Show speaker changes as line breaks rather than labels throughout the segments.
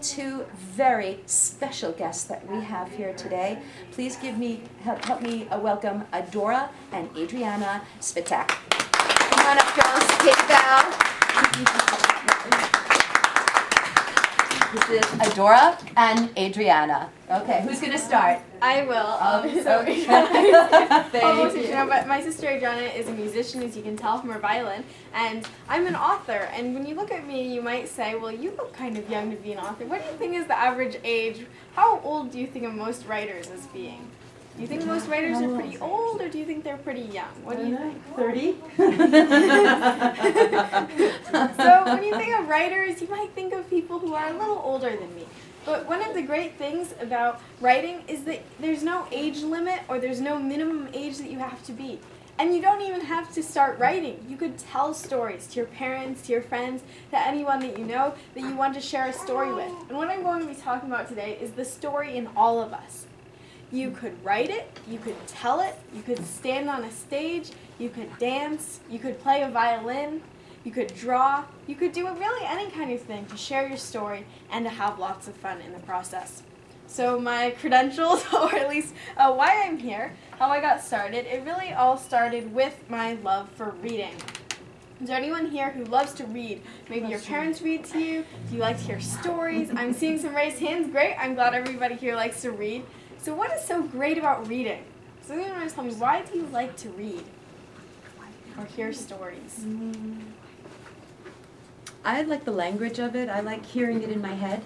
two very special guests that we have here today. Please give me help, help me uh, welcome Adora and Adriana Svitak. Come on up, girls. Take bow. This is Adora and Adriana. Okay, who's going to start?
I will. Um,
Okay.
so,
Thank you.
you know, but my sister Adriana is a musician, as you can tell from her violin, and I'm an author. And when you look at me, you might say, "Well, you look kind of young to be an author." What do you think is the average age? How old do you think of most writers as being? Do you think most writers are pretty old, or do you think they're pretty young? What do you uh, think?
30?
so when you think of writers, you might think of people who are a little older than me. But one of the great things about writing is that there's no age limit or there's no minimum age that you have to be. And you don't even have to start writing. You could tell stories to your parents, to your friends, to anyone that you know that you want to share a story with. And what I'm going to be talking about today is the story in all of us. You could write it, you could tell it, you could stand on a stage, you could dance, you could play a violin, you could draw, you could do really any kind of thing to share your story and to have lots of fun in the process. So my credentials, or at least uh, why I'm here, how I got started, it really all started with my love for reading. Is there anyone here who loves to read? Maybe your parents read to you. Do you like to hear stories? I'm seeing some raised hands. Great. I'm glad everybody here likes to read. So what is so great about reading? So anyone want to tell me why do you like to read or hear stories?
I like the language of it. I like hearing it in my head.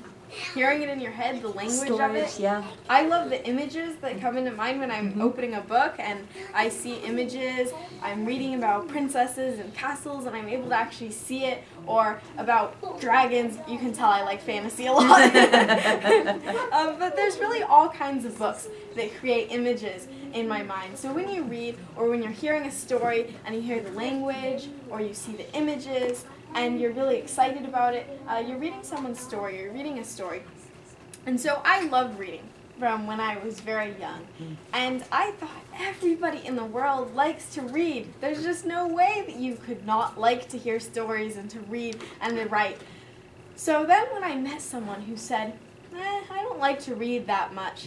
Hearing it in your head, the language of it.
yeah.
I love the images that come into mind when I'm
Mhm.
opening a book and I see images. I'm reading about princesses and castles and I'm able to actually see it, or about dragons. You can tell I like fantasy a lot. um, but there's really all kinds of books that create images in my mind. So when you read, or when you're hearing a story and you hear the language, or you see the images, and you're really excited about it, uh, you're reading someone's story, you're reading a story. And so I loved reading from when I was very young. And I thought everybody in the world likes to read. There's just no way that you could not like to hear stories and to read and to write. So then when I met someone who said, eh, I don't like to read that much,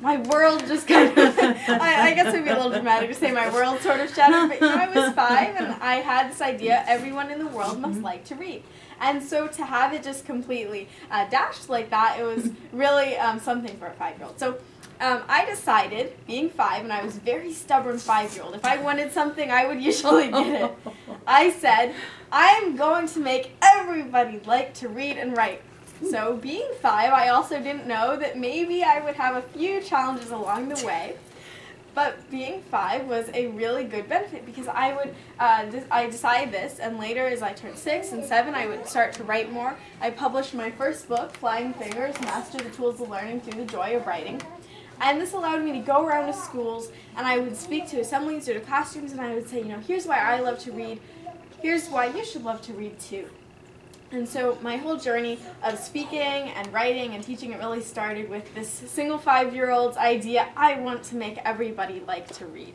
my world just kind of, I, I guess it would be a little dramatic to say my world sort of shattered, but you know, I was five and I had this idea everyone in the world must like to read. And so to have it just completely uh, dashed like that, it was really um, something for a five year old. So um, I decided, being five, and I was a very stubborn five year old, if I wanted something, I would usually get it. I said, I'm going to make everybody like to read and write. So, being five, I also didn't know that maybe I would have a few challenges along the way. But being five was a really good benefit because I would, uh, I decided this, and later as I turned six and seven, I would start to write more. I published my first book, Flying Fingers Master the Tools of Learning Through the Joy of Writing. And this allowed me to go around to schools and I would speak to assemblies or to classrooms and I would say, you know, here's why I love to read, here's why you should love to read too. And so my whole journey of speaking and writing and teaching it really started with this single five year old's idea I want to make everybody like to read.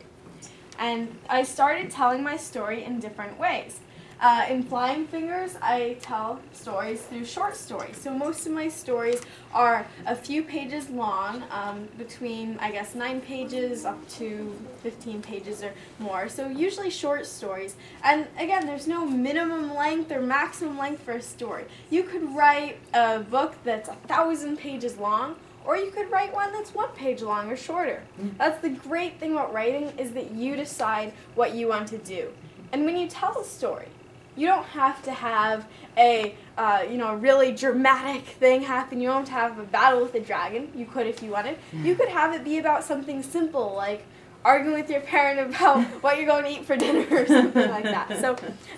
And I started telling my story in different ways. Uh, in Flying Fingers, I tell stories through short stories. So most of my stories are a few pages long, um, between, I guess, 9 pages up to 15 pages or more. So usually short stories. And again, there's no minimum length or maximum length for a story. You could write a book that's a thousand pages long, or you could write one that's one page long or shorter. That's the great thing about writing is that you decide what you want to do. And when you tell a story, you don't have to have a uh, you know really dramatic thing happen. You don't have to have a battle with a dragon. You could if you wanted. You could have it be about something simple like arguing with your parent about what you're going to eat for dinner or something like that. So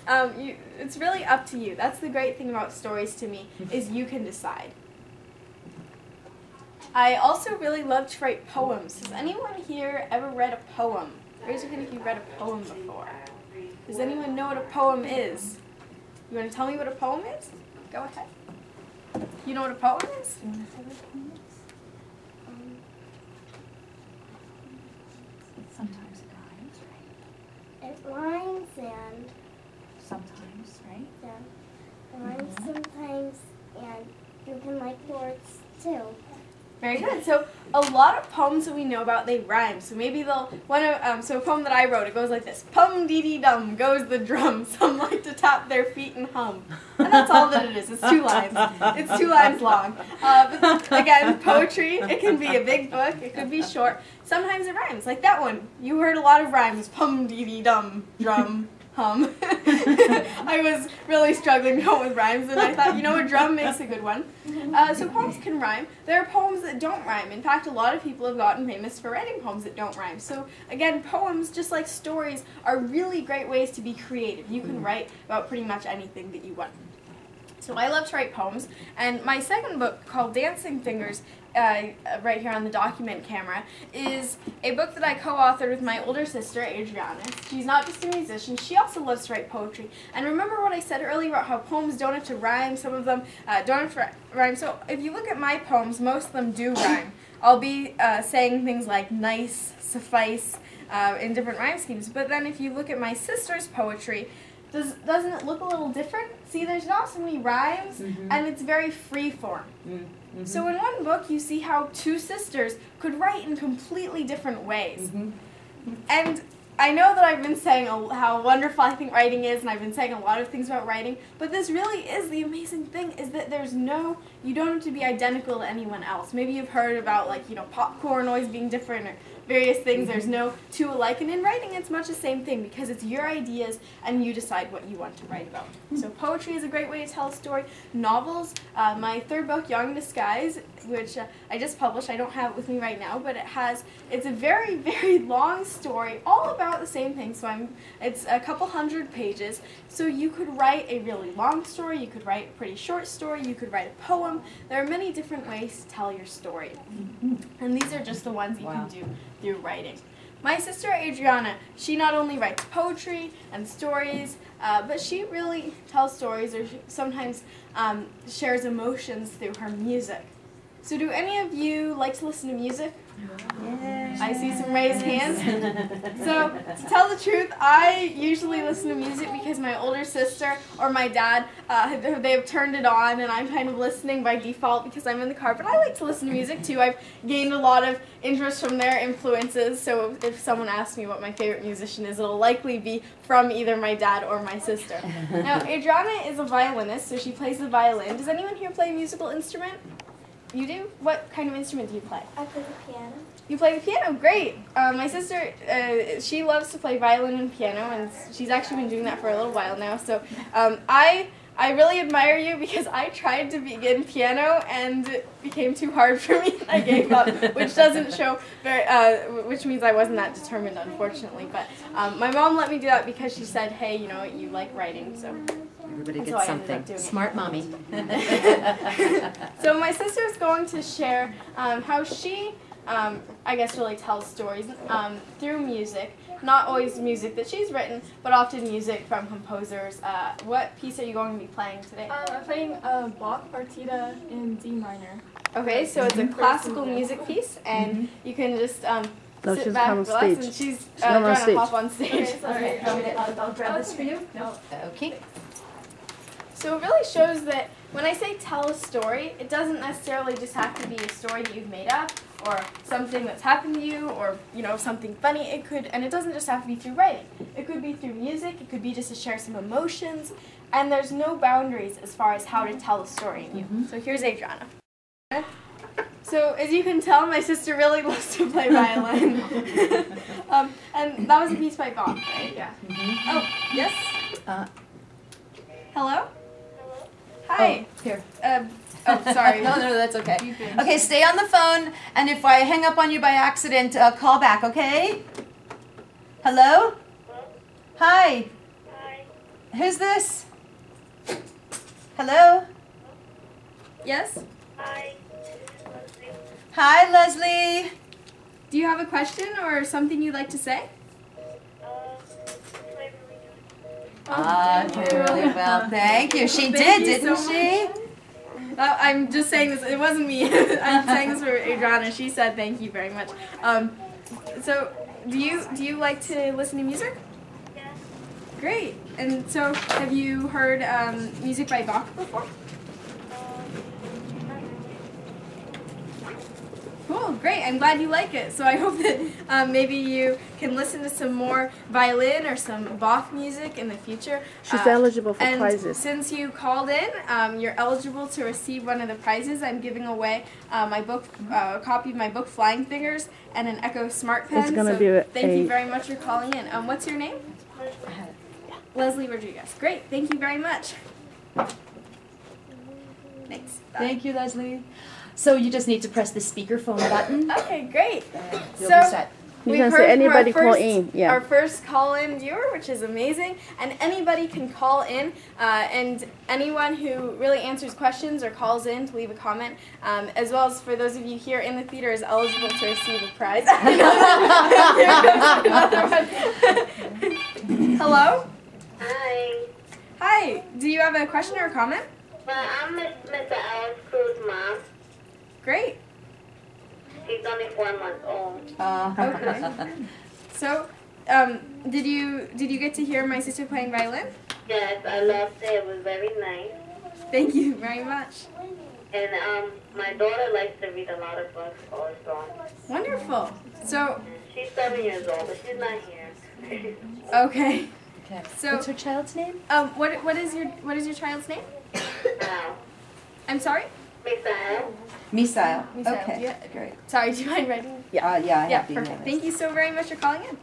um, you, it's really up to you. That's the great thing about stories to me is you can decide. I also really love to write poems. Has anyone here ever read a poem? Raise your hand if you've read a poem before. Does anyone know what a poem is? You want to tell me what a poem is? Go ahead. You know what a poem is?
Um, sometimes it rhymes, right?
It rhymes and
Sometimes, right?
yeah, it rhymes mm-hmm. sometimes and you can like words too.
Very good. So a lot of poems that we know about they rhyme. So maybe they'll one of um, so a poem that I wrote it goes like this: Pum dee dee dum goes the drum. Some like to tap their feet and hum. And that's all that it is. It's two lines. It's two lines long. Uh, but again, poetry. It can be a big book. It could be short. Sometimes it rhymes, like that one. You heard a lot of rhymes. Pum dee dee dum drum. Hum. I was really struggling to with rhymes, and I thought, you know, a drum makes a good one. Uh, so poems can rhyme. There are poems that don't rhyme. In fact, a lot of people have gotten famous for writing poems that don't rhyme. So again, poems, just like stories, are really great ways to be creative. You can write about pretty much anything that you want. So I love to write poems, and my second book, called Dancing Fingers, uh, right here on the document camera, is a book that I co-authored with my older sister, Adriana. She's not just a musician, she also loves to write poetry. And remember what I said earlier about how poems don't have to rhyme, some of them uh, don't have to rhyme. So if you look at my poems, most of them do rhyme. I'll be uh, saying things like nice, suffice, uh, in different rhyme schemes. But then if you look at my sister's poetry, does, doesn't it look a little different? See, there's not so many rhymes, and it's very free form. Mm-hmm. So in one book, you see how two sisters could write in completely different ways. Mm-hmm. And I know that I've been saying a, how wonderful I think writing is, and I've been saying a lot of things about writing, but this really is the amazing thing, is that there's no, you don't have to be identical to anyone else. Maybe you've heard about, like, you know, popcorn always being different, or various things, there's no two alike, and in writing it's much the same thing, because it's your ideas, and you decide what you want to write about. So poetry is a great way to tell a story. Novels, uh, my third book, Young in Disguise, which uh, I just published, I don't have it with me right now, but it has, it's a very, very long story, all about the same thing, so I'm, it's a couple hundred pages, so you could write a really long story, you could write a pretty short story, you could write a poem, there are many different ways to tell your story. And these are just the ones you
Wow.
can do through writing. My sister Adriana, she not only writes poetry and stories, uh, but she really tells stories or sometimes um, shares emotions through her music. So, do any of you like to listen to music? I see some raised hands. So, to tell the truth, I usually listen to music because my older sister or my dad, uh, they have turned it on, and I'm kind of listening by default because I'm in the car. But I like to listen to music too. I've gained a lot of interest from their influences. So, if someone asks me what my favorite musician is, it'll likely be from either my dad or my sister. Now, Adriana is a violinist, so she plays the violin. Does anyone here play a musical instrument? You do? What kind of instrument do you play?
I play the piano.
You play the piano, great. Uh, my sister, uh, she loves to play violin and piano, and she's actually been doing that for a little while now. So um, I, I really admire you because I tried to begin piano and it became too hard for me. I gave up, which doesn't show very, uh, which means I wasn't that determined, unfortunately. But um, my mom let me do that because she said, hey, you know, you like writing, so.
Everybody
That's how I
gets
ended up
something.
doing it.
Smart mommy.
so my sister is going to share um, how she, um, I guess, really tells stories um, through music. Not always music that she's written, but often music from composers. Uh, what piece are you going to be playing today?
Um, I'm playing a Bach partita in D minor.
Okay, so it's a classical music piece, and you can just um,
No,
sit
she's
back,
come on
relax,
stage.
and she's
She's
uh,
come on
trying to
stage.
hop on stage.
Okay, so-
Okay, want I'll, I'll grab this for you? No?
Okay.
So it really shows that when I say tell a story, it doesn't necessarily just have to be a story that you've made up or something that's happened to you or you know something funny. It could and it doesn't just have to be through writing. It could be through music, it could be just to share some emotions, and there's no boundaries as far as how to tell a story in you. So here's Adriana. So as you can tell, my sister really loves to play violin. um, and that was a piece by Bach, right? Yeah. Oh, yes?
Uh,
Hello? Hi.
Oh, here.
Um, oh, sorry.
No, no, that's okay. Okay, stay on the phone, and if I hang up on you by accident, uh, call back, okay? Hello? Hi.
Hi.
Who's this? Hello?
Yes?
Hi.
Hi, Leslie.
Do you have a question or something you'd like to say?
Ah, did really well. Thank you. She
Thank
did,
you
didn't
so
she?
Uh, I'm just saying this. It wasn't me. I'm saying this for Adriana. She said thank you very much. Um, so, do you do you like to listen to music?
Yes.
Great. And so, have you heard um, music by Bach before? Cool, great. I'm glad you like it. So I hope that um, maybe you can listen to some more violin or some Bach music in the future.
She's
Uh,
eligible for
and
prizes.
since you called in, um, you're eligible to receive one of the prizes. I'm giving away uh, my book, uh, a copy of my book, Flying Fingers, and an Echo Smart Pen.
It's gonna
so
be a-
thank you very much for calling in. Um, what's your name? Leslie Rodriguez. Great. Thank you very much. Thanks. Bye.
Thank you, Leslie. So you just need to press the speakerphone button.
Okay, great.
and You'll
So-
be set.
You
We've
can
heard
say
from our
anybody call
first-
in. Yeah.
Our first call-in viewer, which is amazing, and anybody can call in, uh, and anyone who really answers questions or calls in to leave a comment, um, as well as for those of you here in the theater, is eligible to receive a prize. Here comes another one. Hello.
Hi.
Hi. Do you have a question or a comment?
Well, I'm Miss Mr. Alice Cruz's mom.
Great.
She's only four months old.
Uh,
Okay. So, um, did you did you get to hear my sister playing violin?
Yes, I loved it. It was very nice.
Thank you very much.
And um, my daughter likes to read a lot of books also.
Wonderful. So,
She's seven years old, but she's not here.
okay.
okay.
So-
What's her child's name?
Um, what what is your what is your child's name?
Now,
I'm sorry.
Misael,
Misael.
Misael,
Okay.
yeah.
Great.
Sorry, do you mind writing?
Yeah. Uh, yeah. I
Yeah,
have
perfect.
list.
Thank you so very much for calling in.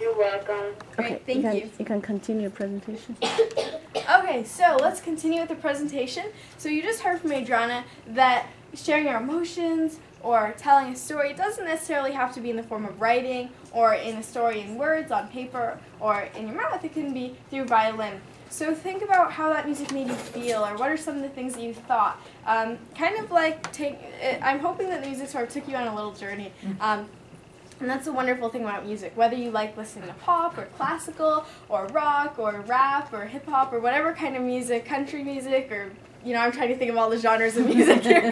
you're welcome.
Great,
okay,
thank
you can,
you.
you can continue your presentation.
Okay, so let's continue with the presentation. So you just heard from Adriana that sharing your emotions or telling a story doesn't necessarily have to be in the form of writing or in a story in words on paper or in your mouth. It can be through violin. So think about how that music made you feel, or what are some of the things that you thought. Um, kind of like take. I'm hoping that the music sort of took you on a little journey. Um, and that's the wonderful thing about music. Whether you like listening to pop or classical or rock or rap or hip hop or whatever kind of music, country music or you know, I'm trying to think of all the genres of music here.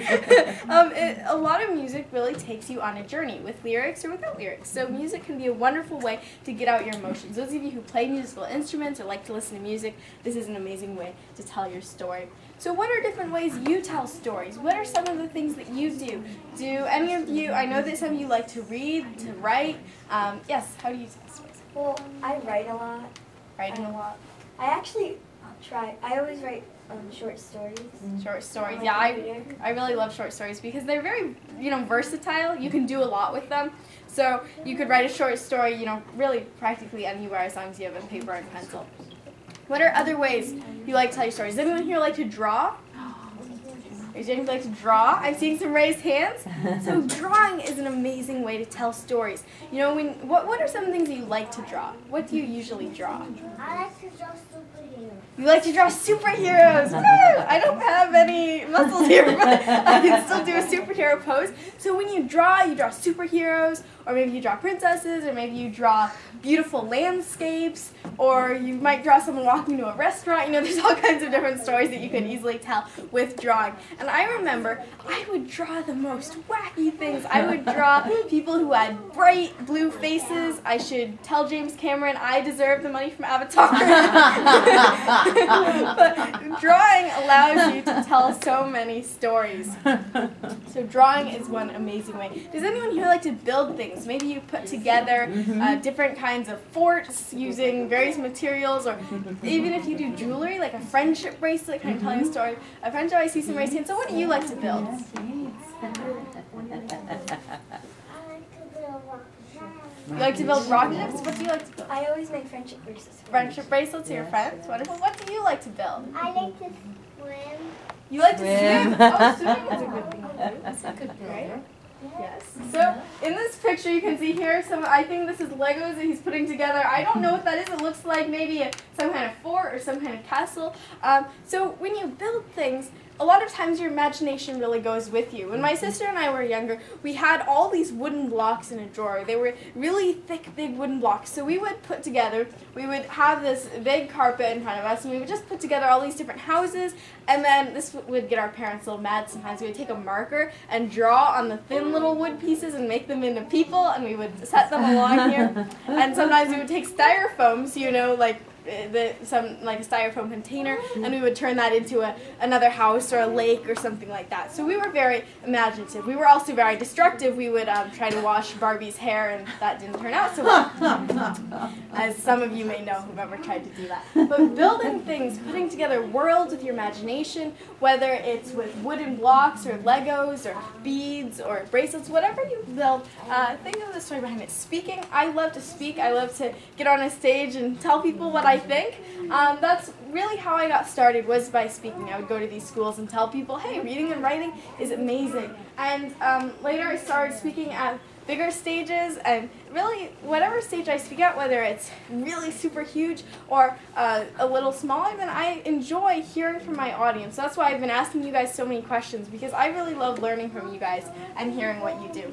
um, it, a lot of music really takes you on a journey with lyrics or without lyrics. So music can be a wonderful way to get out your emotions. Those of you who play musical instruments or like to listen to music, this is an amazing way to tell your story. So what are different ways you tell stories? What are some of the things that you do? Do any of you, I know that some of you like to read, to write. Um, yes, how do you tell stories?
Well, I write a lot.
Writing a lot.
I actually try. I always write um, short stories.
Short stories. Yeah, I. I really love short stories because they're very, you know, versatile. You can do a lot with them. So you could write a short story, you know, really practically anywhere as long as you have a paper and pencil. What are other ways you like to tell your stories? Does anyone here like to draw? Does anyone like to draw? I'm seeing some raised hands. So drawing is an amazing way to tell stories. You know, when what what are some things that you like to draw? What do you usually draw?
I like to draw superheroes.
You like to draw superheroes. Woo! I don't have any muscles here, but I can still do a superhero pose. So when you draw, you draw superheroes, or maybe you draw princesses, or maybe you draw beautiful landscapes, or you might draw someone walking to a restaurant. You know, there's all kinds of different stories that you can easily tell with drawing. And I remember I would draw the most wacky things. I would draw people who had bright blue faces. I should tell James Cameron I deserve the money from Avatar. but drawing allows you to tell so many stories. So drawing is one amazing way. Does anyone here like to build things? Maybe you put together uh, mm-hmm. different kinds of forts using various materials, or mm-hmm. even if you do jewelry, like a friendship bracelet, kind of telling a mm-hmm. story. A friendship, I see some raised hands. So what do you like to build?
I like to build rockets.
You like to build rocket ships? What do you like to build?
I always make friendship bracelets.
Friendship bracelets to your friends? Wonderful. What do you like to build?
I like to swim.
You like to
Swim.
swim? Oh, swimming is a good thing to do. That's a good right? Yes. So in this picture, you can see here some. I think this is Legos that he's putting together. I don't know what that is. It looks like maybe some kind of fort or some kind of castle. Um, so when you build things, a lot of times your imagination really goes with you. When my mm-hmm. sister and I were younger, we had all these wooden blocks in a drawer. They were really thick, big wooden blocks. So we would put together, we would have this big carpet in front of us, and we would just put together all these different houses. And then this would get our parents a little mad sometimes. We would take a marker and draw on the thin little wood pieces and make them into people, and we would set them along here. And sometimes we would take styrofoams, you know, like the some like a styrofoam container, and we would turn that into a another house or a lake or something like that. So we were very imaginative. We were also very destructive. We would um, try to wash Barbie's hair, and that didn't turn out so well, as some of you may know who've ever tried to do that. But building things, putting together worlds with your imagination, whether it's with wooden blocks or Legos or beads or bracelets, whatever you build, uh, think of the story behind it. Speaking, I love to speak. I love to get on a stage and tell people what I think. Um, that's really how I got started was by speaking. I would go to these schools and tell people, hey, reading and writing is amazing. And um, later I started speaking at bigger stages and really whatever stage I speak at, whether it's really super huge or uh, a little smaller, then I enjoy hearing from my audience. That's why I've been asking you guys so many questions because I really love learning from you guys and hearing what you do.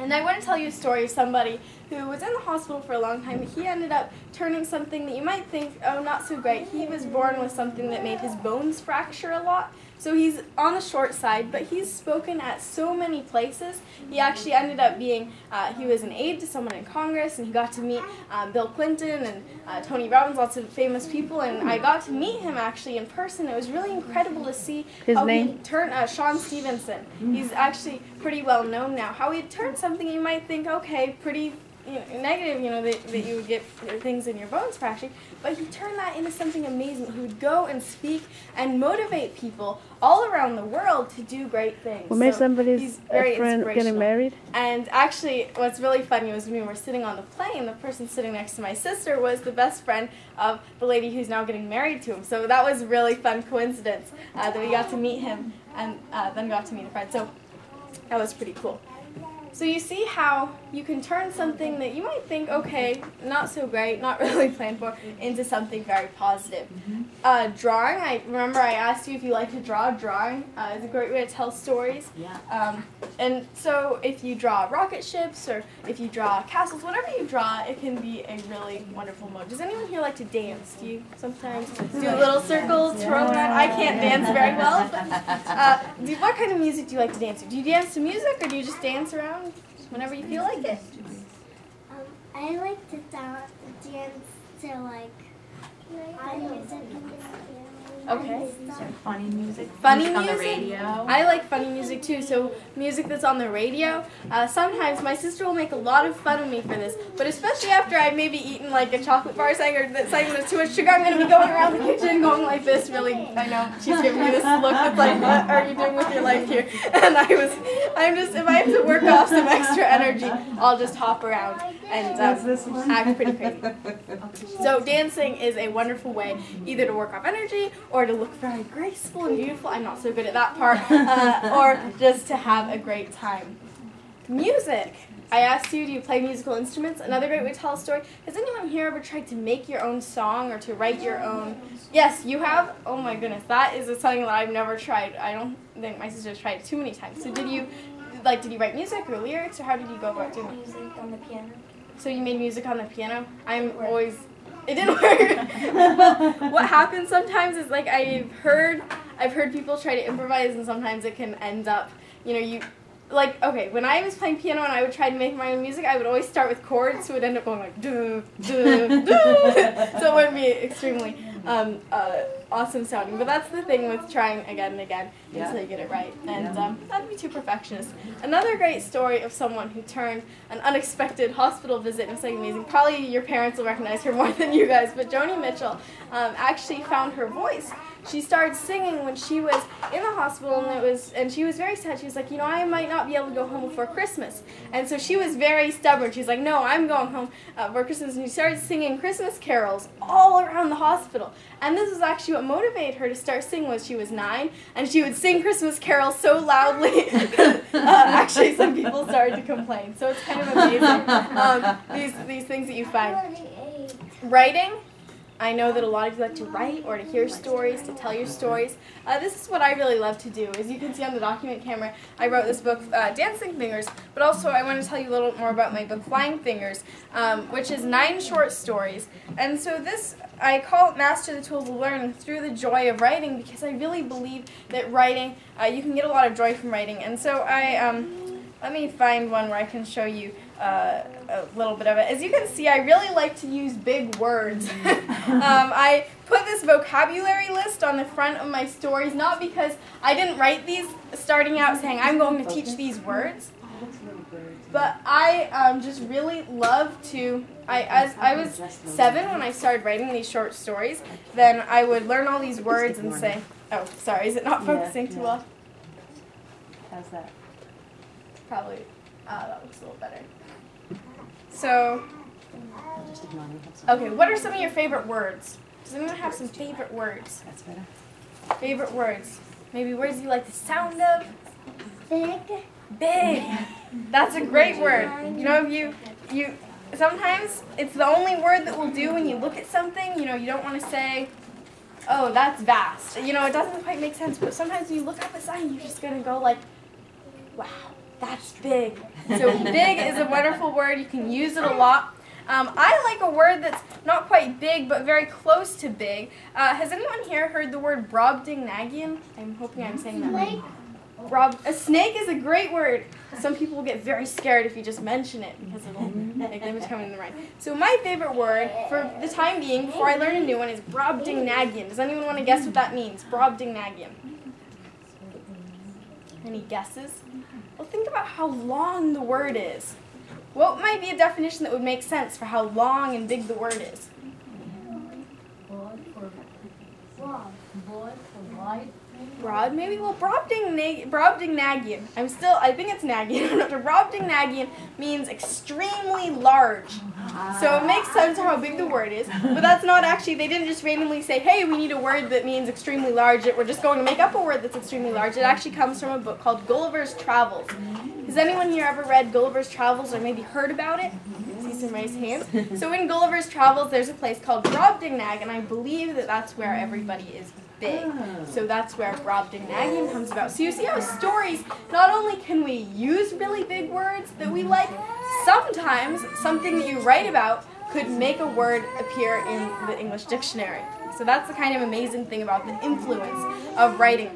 And I want to tell you a story of somebody who was in the hospital for a long time, he ended up turning something that you might think, oh, not so great. He was born with something that made his bones fracture a lot. So he's on the short side, but he's spoken at so many places. He actually ended up being, uh, he was an aide to someone in Congress, and he got to meet um, Bill Clinton and uh, Tony Robbins, lots of famous people, and I got to meet him actually in person. It was really incredible to see
His
how
name?
he turned, uh, Sean Stephenson. He's actually pretty well known now. How he turned something you might think, okay, pretty you know, negative, you know, that, that you would get things in your bones fracturing, but he turned that into something amazing. He would go and speak and motivate people all around the world to do great things.
What made
So
somebody's
very
friend getting married?
And actually, what's really funny was when we were sitting on the plane, the person sitting next to my sister was the best friend of the lady who's now getting married to him. So that was a really fun coincidence uh, that we got to meet him and uh, then got to meet a friend. So that was pretty cool. So you see how you can turn something that you might think, okay, not so great, not really planned for, into something very positive. Uh, drawing, I remember I asked you if you like to draw. Drawing uh, is a great way to tell stories.
Yeah.
Um, and so if you draw rocket ships or if you draw castles, whatever you draw, it can be a really wonderful mode. Does anyone here like to dance? Do you sometimes do little circles, twirl around? I can't dance very well. But, uh, do, what kind of music do you like to dance to? Do you dance to music or do you just dance around whenever you feel like it?
Um, I like to da- dance to like music.
Okay.
Funny music.
Funny
on the
music?
radio.
I like funny music too, so music that's on the radio. Uh, sometimes my sister will make a lot of fun of me for this, but especially after I've maybe eaten like a chocolate bar saying or that saying there's too much sugar, I'm gonna be going around the kitchen going like this. Really, I know she's giving me this look that's like, what are you doing with your life here? And I was, I'm just if I have to work off some extra energy, I'll just hop around and um, act pretty crazy. So dancing is a wonderful way either to work off energy or to look very graceful and beautiful. I'm not so good at that part. Uh, or just to have a great time. Music. I asked you, do you play musical instruments? Another great way to tell a story. Has anyone here ever tried to make your own song or to write your own? Yes, you have? Oh my goodness, that is a something that I've never tried. I don't think my sister's tried it too many times. So did you, like, did you write music or lyrics or how did you go about doing it?
Music on the piano.
So you made music on the piano. I'm always. It didn't work. well, what happens sometimes is like I've heard, I've heard people try to improvise, and sometimes it can end up, you know, you, like okay, when I was playing piano and I would try to make my own music, I would always start with chords, so it would end up going like duh, duh, duh. so it wouldn't be extremely um, uh, awesome sounding. But that's the thing with trying again and again
Yeah.
until you get it right, and um, that'd be too perfectionist. Another great story of someone who turned an unexpected hospital visit into something amazing. Probably your parents will recognize her more than you guys, but Joni Mitchell um, actually found her voice. She started singing when she was in the hospital, and it was, and she was very sad. She was like, you know, I might not be able to go home before Christmas, and so she was very stubborn. She's like, no, I'm going home uh, for Christmas, and she started singing Christmas carols all around the hospital. And this was actually what motivated her to start singing. when she was nine, and she would sing Christmas carols so loudly. uh, actually, some people started to complain. So it's kind of amazing um, these these things that you find. Writing. I know that a lot of you like to write or to hear stories, to tell your stories. Uh, this is what I really love to do. As you can see on the document camera, I wrote this book, uh, Dancing Fingers, but also I want to tell you a little more about my book, Flying Fingers, um, which is nine short stories. And so this, I call it Master the Tools of Learning through the joy of writing because I really believe that writing, uh, you can get a lot of joy from writing. And so I, um, let me find one where I can show you uh, a little bit of it. As you can see, I really like to use big words. um, I put this vocabulary list on the front of my stories, not because I didn't write these starting out saying I'm going to teach these words, but I um, just really love to. I as I was seven when I started writing these short stories, then I would learn all these words and say, "Oh, sorry, is it not focusing too well?"
How's that?
Probably. Uh, that looks a little better. So,
Just ignore me. That's,
okay, what are some of your favorite words? Does anyone have some favorite words?
that's better.
Favorite words? Maybe words you like the sound of?
Big.
Big. That's a great word. You know, if you you sometimes it's the only word that will do when you look at something. You know, you don't want to say, "Oh, that's vast." You know, it doesn't quite make sense. But sometimes when you look up a sign, you're just gonna go like, "Wow, that's big." So big is a wonderful word. You can use it a lot. Um, I like a word that's not quite big, but very close to big. Uh, has anyone here heard the word Brobdingnagian? I'm hoping I'm saying that right. Rob, a snake is a great word. Some people will get very scared if you just mention it because it'll make them come in the right. So my favorite word for the time being, before I learn a new one, is Brobdingnagian. Does anyone want to guess what that means? Brobdingnagian. Any guesses? Well, think about how long the word is. What might be a definition that would make sense for how long and big the word is? Broad, maybe? Well, Brobdingnagian. I'm still, I think it's Nagian. Brobdingnagian means extremely large. So it makes sense how big the word is. But that's not actually, they didn't just randomly say, hey, we need a word that means extremely large. We're just going to make up a word that's extremely large. It actually comes from a book called Gulliver's Travels. Has anyone here ever read Gulliver's Travels or maybe heard about it? See some raised hands. So in Gulliver's Travels, there's a place called Brobdingnag, and I believe that that's where everybody is big. Oh. So that's where Brobdingnagian comes about. So you see how stories, not only can we use really big words that we like, sometimes something that you write about could make a word appear in the English dictionary. So that's the kind of amazing thing about the influence of writing.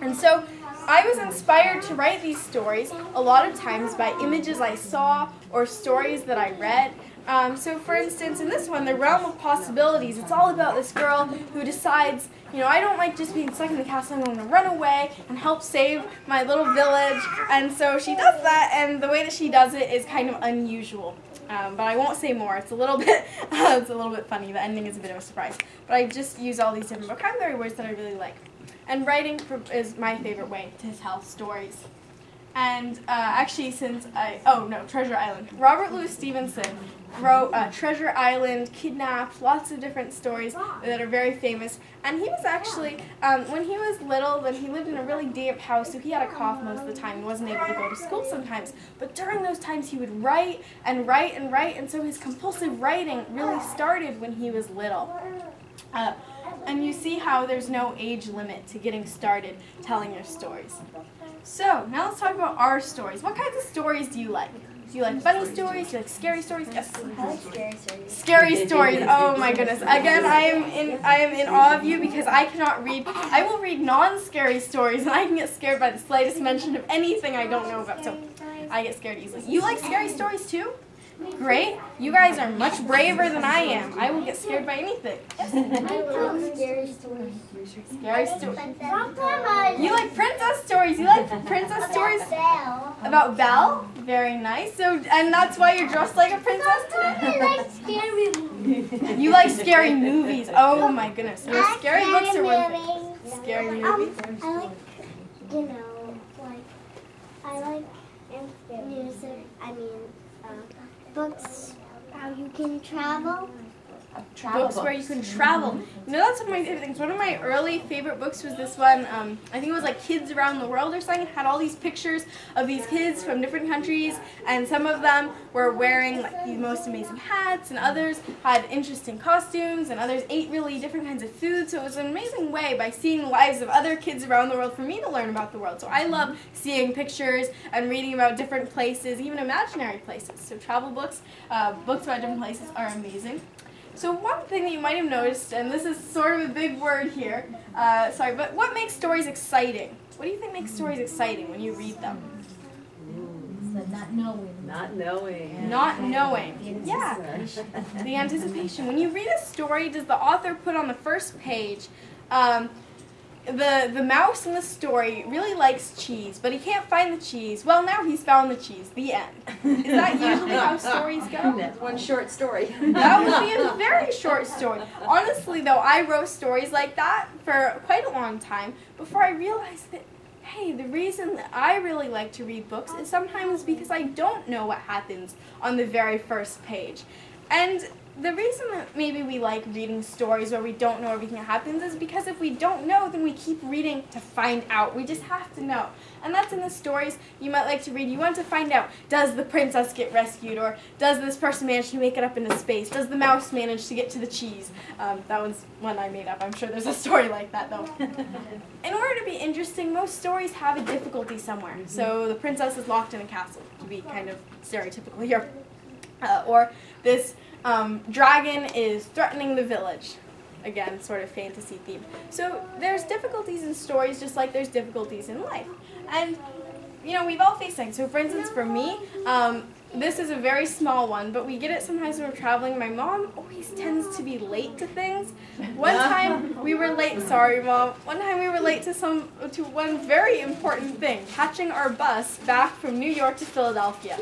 And so I was inspired to write these stories a lot of times by images I saw or stories that I read. Um, so, for instance, in this one, The Realm of Possibilities, it's all about this girl who decides, you know, I don't like just being stuck in the castle, I'm going to run away and help save my little village. And so she does that, and the way that she does it is kind of unusual. Um, but I won't say more. It's a little bit, uh, it's a little bit funny. The ending is a bit of a surprise. But I just use all these different vocabulary words that I really like. And writing is my favorite way to tell stories. And uh, actually, since I, oh no, Treasure Island. Robert Louis Stevenson wrote uh, Treasure Island, Kidnapped, lots of different stories that are very famous. And he was actually, um, when he was little, then he lived in a really damp house, so he had a cough most of the time. He wasn't able to go to school sometimes. But during those times, he would write and write and write, and so his compulsive writing really started when he was little. Uh, and you see how there's no age limit to getting started telling your stories. So, now let's talk about our stories. What kinds of stories do you like? Do you like funny stories? Do you like scary stories? Yes.
I like scary stories.
Scary stories. Oh my goodness. Again, I am in I am in awe of you because I cannot read. I will read non-scary stories and I can get scared by the slightest mention of anything I don't know about. So, I get scared easily. You like scary stories too? Great. You guys are much braver than I am. I will get scared by anything.
Scary stories.
Scary stories. You like princess stories. You like princess stories about Belle? Very nice. So, and that's why you're dressed like a princess today?
I like scary movies.
You like scary movies. Oh my goodness. Scary books are one thing.
movies.
Scary
Um,
movies?
I like, you know, like, I like music, I mean, books, how you can travel.
Books where you can travel. You know, that's one of my favorite things. One of my early favorite books was this one. Um, I think it was like Kids Around the World or something. It had all these pictures of these kids from different countries, and some of them were wearing like the most amazing hats, and others had interesting costumes, and others ate really different kinds of food. So it was an amazing way by seeing the lives of other kids around the world for me to learn about the world. So I love seeing pictures and reading about different places, even imaginary places. So travel books, uh, books about different places are amazing. So one thing that you might have noticed, and this is sort of a big word here, uh, sorry, but what makes stories exciting? What do you think makes stories exciting when you read them?
Not knowing.
Not knowing.
Not knowing. Yeah. The anticipation. When you read a story, does the author put on the first page, um, the the mouse in the story really likes cheese, but he can't find the cheese. Well, now he's found the cheese. The end. Is that usually how stories go?
That's one short story.
That would be a very short story. Honestly, though, I wrote stories like that for quite a long time before I realized that, hey, the reason that I really like to read books is sometimes because I don't know what happens on the very first page. And the reason that maybe we like reading stories where we don't know everything that happens is because if we don't know, then we keep reading to find out. We just have to know. And that's in the stories you might like to read. You want to find out does the princess get rescued? Or does this person manage to make it up into space? Does the mouse manage to get to the cheese? Um, that one's one I made up. I'm sure there's a story like that, though. in order to be interesting, most stories have a difficulty somewhere. So the princess is locked in a castle, to be kind of stereotypical here. Uh, or this um, dragon is threatening the village. Again, sort of fantasy theme. So there's difficulties in stories just like there's difficulties in life. And, you know, we've all faced things. So, for instance, for me, um, this is a very small one, but we get it sometimes when we're traveling. My mom always tends to be late to things. One time we were late. Sorry, mom. One time we were late to some to one very important thing: catching our bus back from New York to Philadelphia.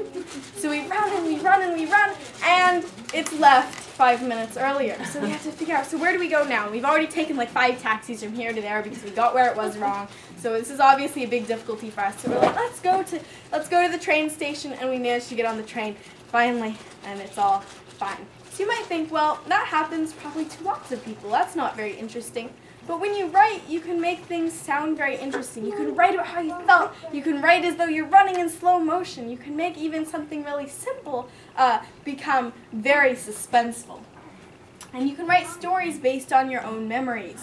So we run and we run and we run, and it's left five minutes earlier. So we have to figure out. So where do we go now? We've already taken like five taxis from here to there because we got where it was wrong. So this is obviously a big difficulty for us. So we're like, let's go to let's go to the train station, and we managed to get on the train finally, and it's all fine. So you might think, well, that happens probably to lots of people. That's not very interesting. But when you write, you can make things sound very interesting. You can write about how you felt. You can write as though you're running in slow motion. You can make even something really simple uh, become very suspenseful. And you can write stories based on your own memories.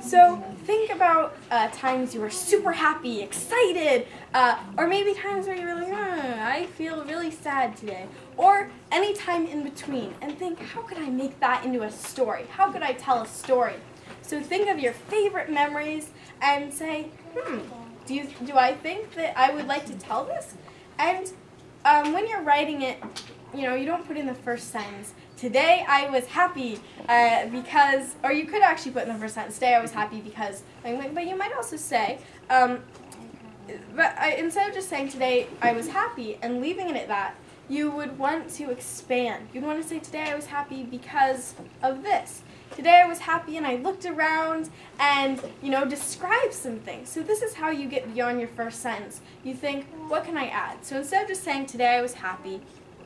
So think about uh, times you were super happy, excited, uh, or maybe times where you were like, "Hmm, I feel really sad today, or any time in between, and think, how could I make that into a story? How could I tell a story? So think of your favorite memories and say, hmm, do you do I think that I would like to tell this? And um, when you're writing it, you know, you don't put in the first sentence. Today I was happy uh, because, or you could actually put in the first sentence. Today I was happy because, but you might also say, um, but I, instead of just saying today I was happy and leaving it at that, you would want to expand. You'd want to say today I was happy because of this. Today I was happy and I looked around and, you know, describe some things. So this is how you get beyond your first sentence. You think, what can I add? So instead of just saying today I was happy,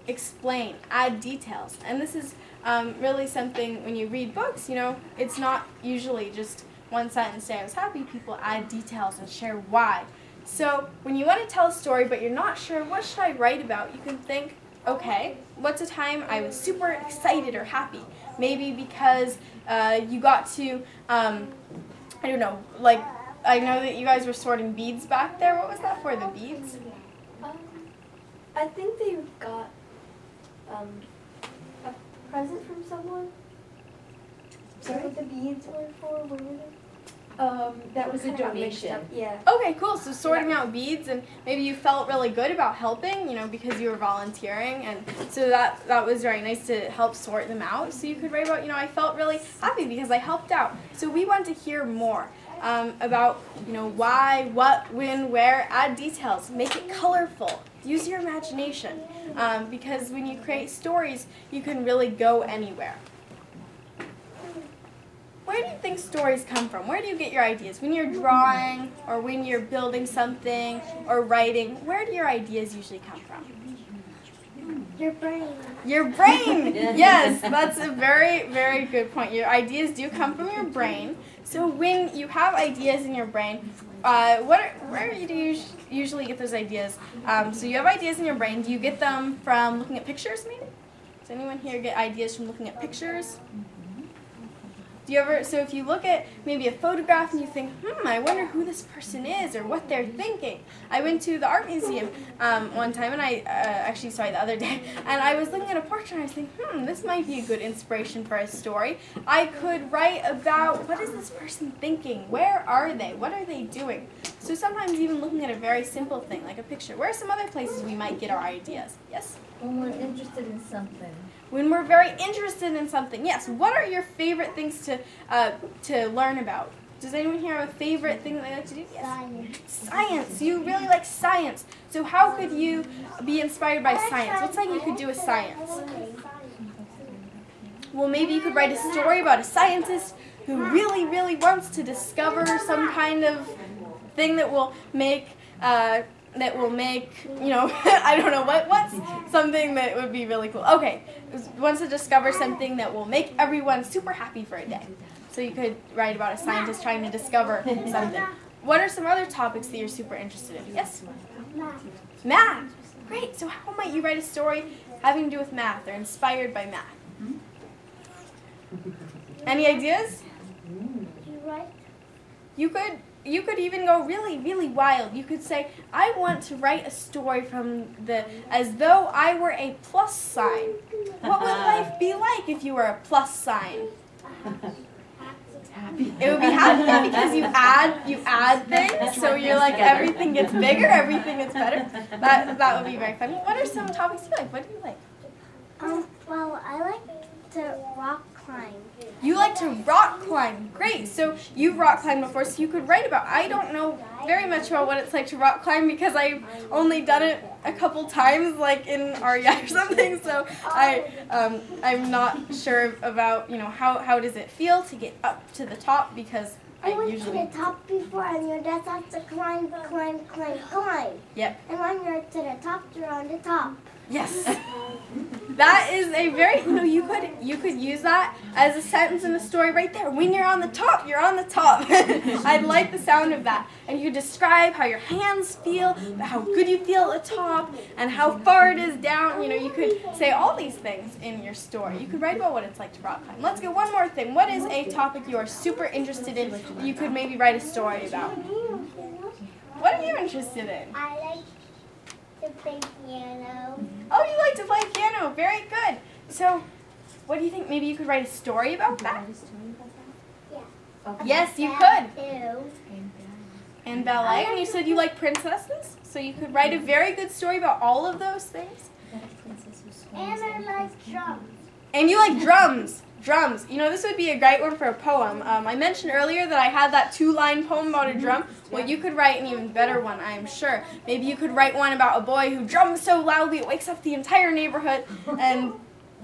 explain, add details. And this is um, really something when you read books, you know, it's not usually just one sentence, say I was happy, people add details and share why. So when you want to tell a story but you're not sure what should I write about, you can think, okay, what's a time I was super excited or happy? Maybe because uh, you got to, um, I don't know, like, I know that you guys were sorting beads back there. What was that for, the beads?
Um, I think they got um, a present from someone. That what the beads were for? What were they?
Um, that was a
Kinda got mixed
donation.
Yeah.
Okay, cool. So sorting out beads, and maybe you felt really good about helping, you know, because you were volunteering, and so that that was very nice to help sort them out. So you could write about, you know, I felt really happy because I helped out. So we want to hear more um, about, you know, why, what, when, where. Add details. Make it colorful. Use your imagination, um, because when you create stories, you can really go anywhere. Where do you think stories come from? Where do you get your ideas? When you're drawing, or when you're building something, or writing, where do your ideas usually come from?
Your brain.
Your brain! yes, that's a very, very good point. Your ideas do come from your brain. So when you have ideas in your brain, uh, what are, where do you usually get those ideas? Um, so you have ideas in your brain. Do you get them from looking at pictures, maybe? Does anyone here get ideas from looking at pictures? You ever, so if you look at maybe a photograph and you think, hmm, I wonder who this person is or what they're thinking. I went to the art museum um, one time and I, uh, actually, sorry, the other day, and I was looking at a portrait and I was thinking, hmm, this might be a good inspiration for a story. I could write about what is this person thinking? Where are they? What are they doing? So sometimes even looking at a very simple thing like a picture. Where are some other places we might get our ideas? Yes?
When we're interested in something.
When we're very interested in something. Yes. What are your favorite things to uh, to learn about? Does anyone here have a favorite thing that they like to do? Yes.
Science.
Science. You really like science. So how could you be inspired by science? What's something you could do with science? Well, maybe you could write a story about a scientist who really, really wants to discover some kind of thing that will make uh, that will make you know I don't know what what's something that would be really cool. Okay, wants to discover something that will make everyone super happy for a day. So you could write about a scientist trying to discover something. What are some other topics that you're super interested in? Yes. Math. Great. So how might you write a story having to do with math or inspired by math? Any ideas?
You write
You could you could even go really really wild. You could say I want to write a story from the as though I were a plus sign. What would life be like if you were a plus sign? It would be happy because you add you add things, so you're like everything gets bigger, everything gets better. That that would be very funny. What are some topics you like? What do you like?
Um, well, I like to rock climb.
You like to rock climb. Great. So you've rock climbed before, so you could write about. I don't know very much about what it's like to rock climb because I've only done it a couple times, like in REI or something. So I um, I'm not sure about you know how how does it feel to get up to the top because
I
I
went
usually
to the top before, and your dad has to climb, climb, climb, climb.
Yep.
And when you're to the top, you're on the top.
Yes. That is a very you know you could you could use that as a sentence in the story right there. When you're on the top, you're on the top. I like the sound of that. And you describe how your hands feel, how good you feel at the top, and how far it is down. You know, you could say all these things in your story. You could write about what it's like to rock climb. Let's get one more thing. What is a topic you are super interested in you could maybe write a story about? What are you interested in?
I like to play piano.
Oh, you like to play piano. Very good. So, what do you think? Maybe you could write a story about that? Yes, you could.
Too.
And ballet. And you said you like princesses, so you could write a very good story about all of those things.
And I like drums.
And you like drums. Drums. You know, this would be a great one for a poem. Um, I mentioned earlier that I had that two-line poem about a drum. Well, you could write an even better one, I am sure. Maybe you could write one about a boy who drums so loudly it wakes up the entire neighborhood and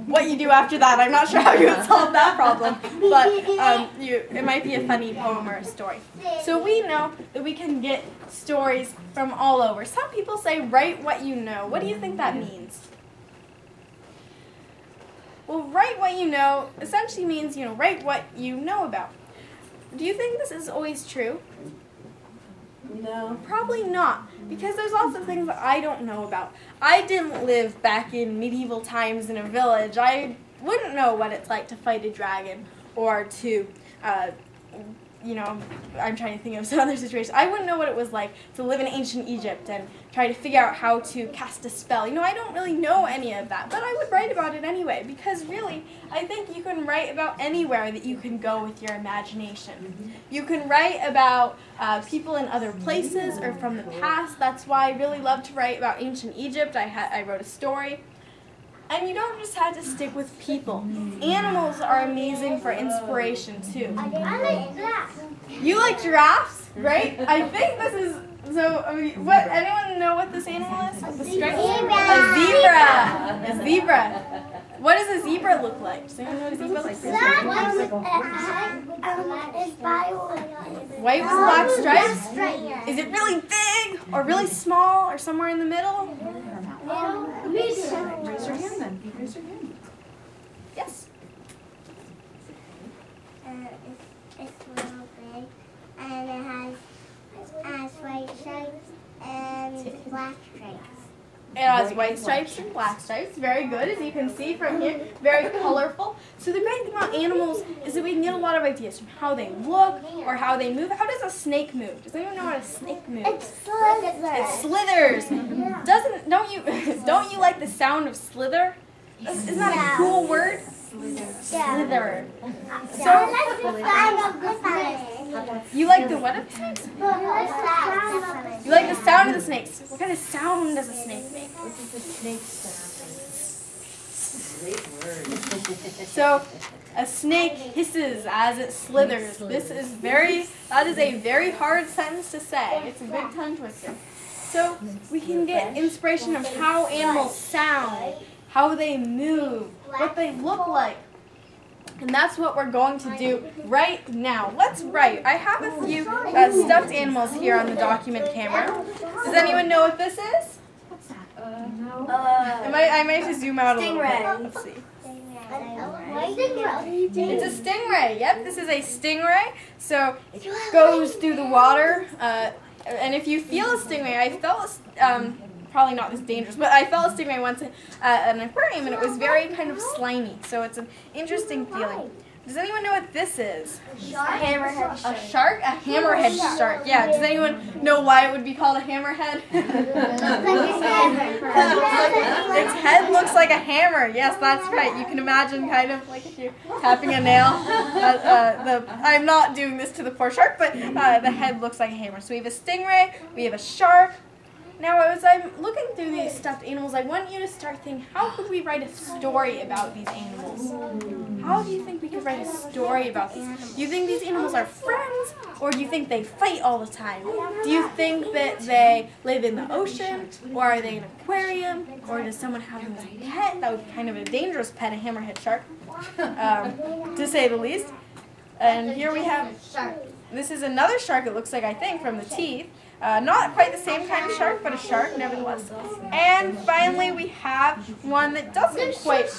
what you do after that. I'm not sure how you would solve that problem, but um, you, it might be a funny poem or a story. So we know that we can get stories from all over. Some people say write what you know. What do you think that means? Well, write what you know essentially means, you know, write what you know about. Do you think this is always true?
No.
Probably not, because there's lots of things that I don't know about. I didn't live back in medieval times in a village. I wouldn't know what it's like to fight a dragon or to, uh, you know, I'm trying to think of some other situation. I wouldn't know what it was like to live in ancient Egypt and try to figure out how to cast a spell. You know, I don't really know any of that, but I would write about it anyway because really, I think you can write about anywhere that you can go with your imagination. You can write about uh, people in other places or from the past. That's why I really love to write about ancient Egypt. I had I wrote a story. And you don't just have to stick with people. Animals are amazing for inspiration too.
I like giraffes.
You like giraffes, right? I think this is so. I mean, what? Anyone know what this animal is? The stripe- A zebra. A zebra. What does a zebra look like? Does anyone know what a zebra looks like?
That is by
White with black stripes. Is it really big or really small or somewhere in the middle?
Raise your hand then. Raise your hand.
Yes.
Uh, it's, it's real big, and it has has white stripes and black stripes.
It has white stripes and black stripes. Very good, as you can see from here. Very colorful. So the great thing about animals is that we can get a lot of ideas from how they look or how they move. How does a snake move? Does anyone know how a snake moves?
It's slithers.
It slithers. Doesn't don't you don't you like the sound of slither? Isn't that a cool word?
Yeah.
So
I like the sound of the
you like the what of snakes? You like the sound of the snakes. What kind of sound does a snake make? So a snake hisses as it slithers. This is very that is a very hard sentence to say. It's a big tongue twister. So we can get inspiration of how animals sound, how they move, what they look like. And that's what we're going to do right now. Let's write. I have a few uh, stuffed animals here on the document camera. Does anyone know what this is? What's that? I might, I might have to zoom out a little bit.
Stingray.
Let's see.
Stingray.
It's a stingray. Yep, this is a stingray. So it goes through the water. Uh, and if you feel a stingray, I felt um, probably not this dangerous, but I felt a stingray once at an aquarium, and it was very kind of slimy. So it's an interesting feeling. Does anyone know what this is?
A hammerhead
A shark? A hammerhead shark. Yeah. Does anyone know why it would be called a hammerhead? Its head looks like a hammer. Yes, that's right. You can imagine kind of like if you're tapping a nail. Uh, uh, the I'm not doing this to the poor shark, but uh, the head looks like a hammer. So we have a stingray. We have a shark. Now, as I'm looking through these stuffed animals, I want you to start thinking, how could we write a story about these animals? How do you think we could write a story about these? Do you think these animals are friends, or do you think they fight all the time? Do you think that they live in the ocean, or are they in an aquarium, or does someone have them as a pet? That would be kind of a dangerous pet, a hammerhead shark, um, to say the least. And here we have, this is another shark, it looks like, I think, from the teeth. Uh, not quite the same kind of shark, but a shark nevertheless. And finally, we have one that doesn't quite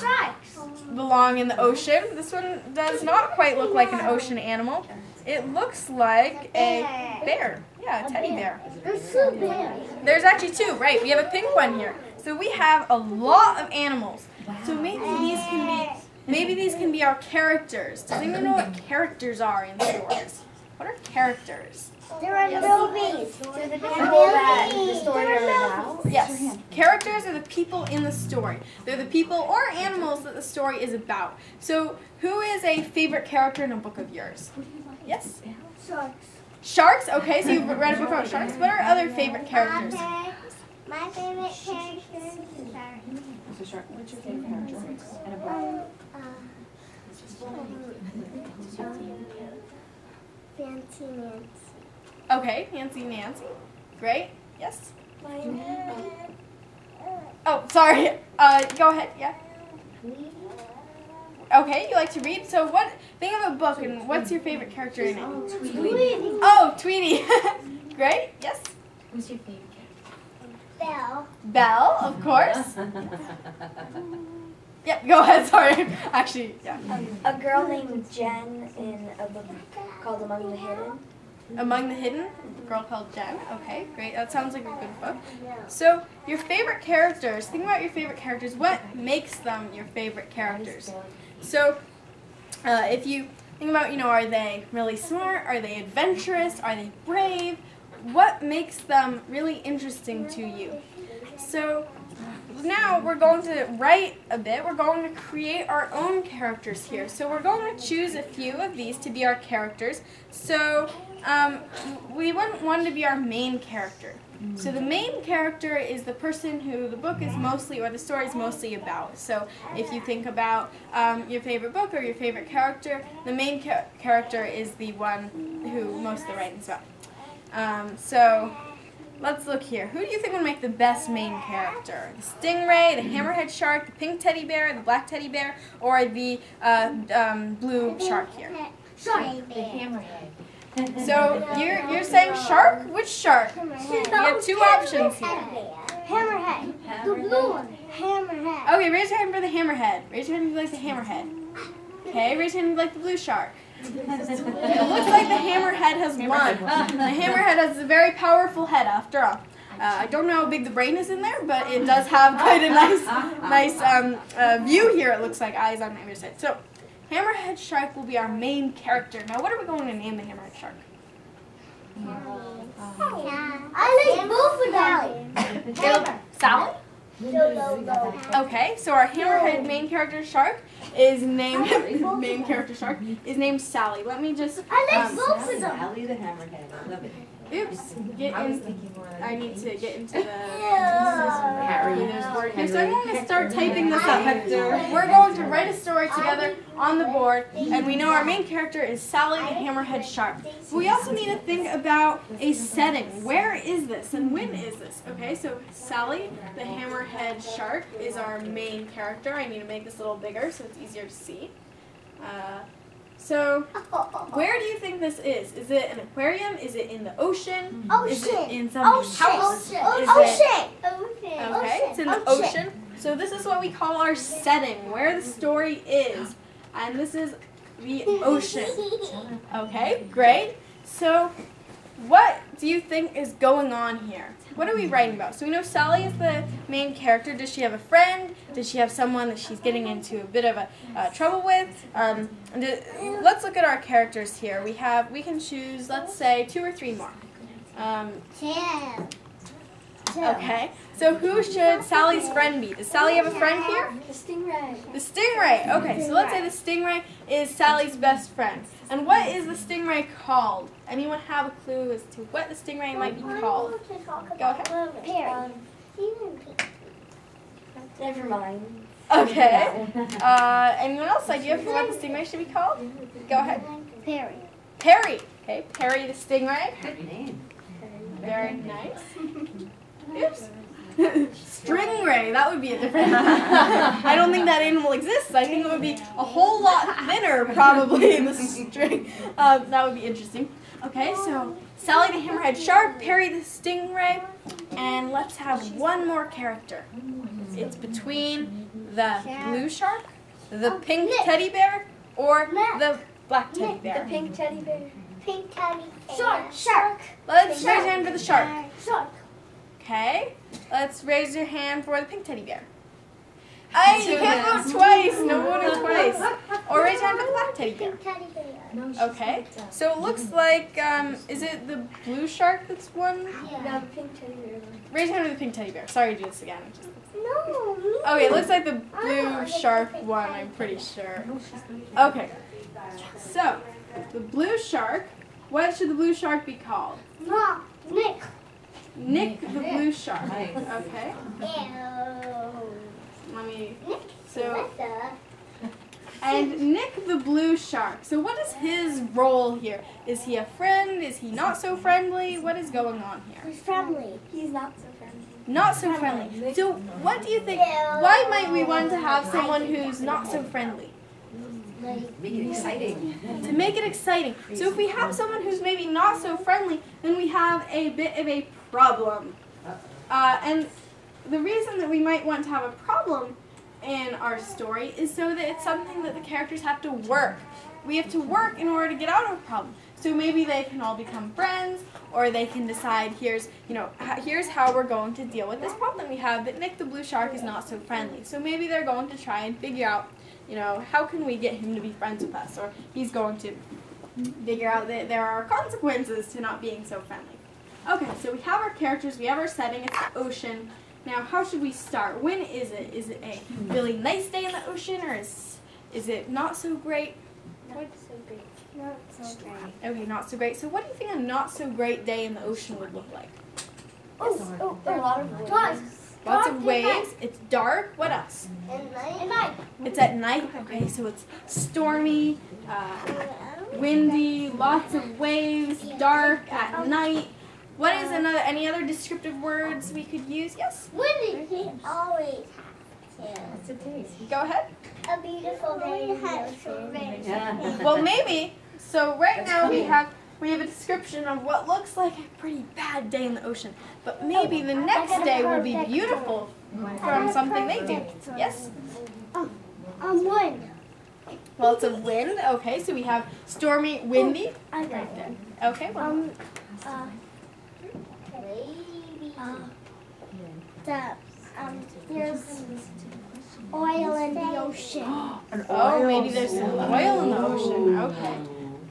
belong in the ocean. This one does not quite look like an ocean animal. It looks like a bear. Yeah, a teddy bear.
There's two bears.
There's actually two, right? We have a pink one here. So we have a lot of animals. So maybe these can be maybe these can be our characters. Does anyone know what characters are in stories? What are characters?
There are movies.
They're the people that the story are about.
Yes. Characters are the people in the story. They're the people or animals that the story is about. So, who is a favorite character in a book of yours? Yes?
Sharks.
Sharks? Okay, so you've read a book about sharks. What are other favorite characters?
My favorite character is
What's your shark- what's your favorite character? And a book.
um, uh, Fancy Nancy.
Okay, Fancy Nancy. Great. Yes? Oh, sorry. Uh, go ahead. Yeah. Okay, you like to read. So what? Think of a book, and what's your favorite character in it? Oh, Tweety. Great. Yes.
Who's your favorite character?
Belle.
Belle, of course. Yep. Go ahead. Sorry. Actually, yeah.
A girl named Jen in a book called Among the Hidden.
Among the Hidden, a girl called Jen. Okay, great. That sounds like a good book. So, your favorite characters. Think about your favorite characters. What makes them your favorite characters? So, uh, if you think about, you know, are they really smart? Are they adventurous? Are they brave? What makes them really interesting to you? So, now we're going to write a bit. We're going to create our own characters here. So we're going to choose a few of these to be our characters. So um, we want one to be our main character. So the main character is the person who the book is mostly, or the story is mostly about. So if you think about um, your favorite book or your favorite character, the main cha- character is the one who most of the writing's about. Um, so let's look here. Who do you think would make the best main character? The stingray, the hammerhead shark, the pink teddy bear, the black teddy bear, or the uh, um, blue shark here?
Shark.
The hammerhead.
So you're you're saying shark? Which shark? You have two options here.
Hammerhead. The blue one. Hammerhead.
Okay, raise your hand for the hammerhead. Raise your hand if you like the hammerhead. Okay, raise your hand if you like the blue shark. It looks like the hammerhead has won. The hammerhead has a very powerful head after all. Uh, I don't know how big the brain is in there, but it does have quite a nice, nice um, uh, view here. It looks like eyes on either side. So, hammerhead shark will be our main character. Now, what are we going to name the hammerhead shark?
I like both of them.
Sally. Okay, so our hammerhead main character shark is named main character shark is named Sally. Let me just
I like
Um,
both of them.
Sally the Hammerhead. I love it.
Oops get
I was
in.
thinking more like
I need to get into the
Harry.
there's word here. So I'm going to start typing this up. We're going to write a story together on the board, and we know our main character is Sally the Hammerhead Shark. But we also need to think about a setting. Where is this, and when is this? Okay, so Sally the Hammerhead Shark is our main character. I need to make this a little bigger so it's easier to see. Uh, so, where do you think this is? Is it an aquarium? Is it in the ocean? Is it
Ocean.
in somebody's house?
Ocean.
Is it-
Ocean.
Okay, it's in the ocean. So this is what we call our setting, where the story is. And this is the ocean. Okay, great. So what do you think is going on here? What are we writing about? So we know Sally is the main character. Does she have a friend? Does she have someone that she's getting into a bit of a uh, trouble with? Um, do- let's look at our characters here. We have we can choose let's say two or three more. Um. Okay. So who should Sally's friend be? Does Sally have a friend here?
The stingray.
The stingray. Okay, so let's say the stingray is Sally's best friend. And what is the stingray called? Anyone have a clue as to what the stingray might be called? Go ahead.
Perry.
Never mind.
Okay. Uh, anyone else idea for what the stingray should be called? Go ahead.
Perry.
Perry. Okay, Perry the stingray.
Good name.
Very nice. Oops. Stingray, that would be a different. I don't think that animal exists. I think it would be a whole lot thinner, probably, in the string. Um, that would be interesting. Okay, so Sally the hammerhead shark, Perry the stingray, and let's have one more character. It's between the blue shark, the pink teddy bear, or the black teddy
Nick,
The pink teddy bear.
Pink teddy. bear. Shark. Shark.
Let's raise hand for the shark.
Shark.
Okay, let's raise your hand for the pink teddy bear. I you can't vote twice. No voting twice. Or raise your hand for the black teddy bear.
Pink teddy bear.
Okay, so it looks like um, is it the blue shark that's won?
No, the pink teddy bear.
Raise your hand for the pink teddy bear. Sorry to do this again.
No.
Okay, it looks like the blue shark one. I'm pretty sure. Okay, so the blue shark. What should the blue shark be called?
Nick.
Nick the blue shark.
Nice.
Okay,
Ew.
let me.
Nick.
So. And Nick the Blue Shark. So what is his role here? Is he a friend? Is he not so friendly? What is going on here?
He's friendly.
He's not so friendly.
Not so friendly. So what do you think? Why might we want to have someone who's not so friendly?
Like.
Make it exciting.
To make it exciting. So if we have someone who's maybe not so friendly, then we have a bit of a problem. Uh, and the reason that we might want to have a problem in our story is so that it's something that the characters have to work. We have to work in order to get out of a problem. So maybe they can all become friends, or they can decide here's you know here's how we're going to deal with this problem we have that Nick the Blue Shark is not so friendly. So maybe they're going to try and figure out you know how can we get him to be friends with us, or he's going to figure out that there are consequences to not being so friendly. Okay, so we have our characters, we have our setting, it's the ocean. Now, how should we start? When is it? Is it a really nice day in the ocean, or is is it not so great?
Not so great.
Not so great.
Okay, not so great. So, what do you think a not so great day in the ocean would look like?
Oh, oh, a lot of waves.
Dark.
Lots of waves. It's dark. What else?
And night. And night.
It's at night. Okay, so it's stormy, uh, windy, lots of waves, dark at night. What is another? Any other descriptive words we could use? Yes.
Windy. He always has
What's it taste?
Go ahead.
a beautiful day in.
Yeah.
Well, maybe. So right now we have we have a description of what looks like a pretty bad day in the ocean, but maybe the next day will be beautiful from something they do. Yes.
Um, wind.
Well, it's a wind. Okay, so we have stormy, windy. Right there. Okay. Well,
Um, uh, uh, the, um, there's oil in the ocean.
oh, maybe there's some oil in the ocean. Okay.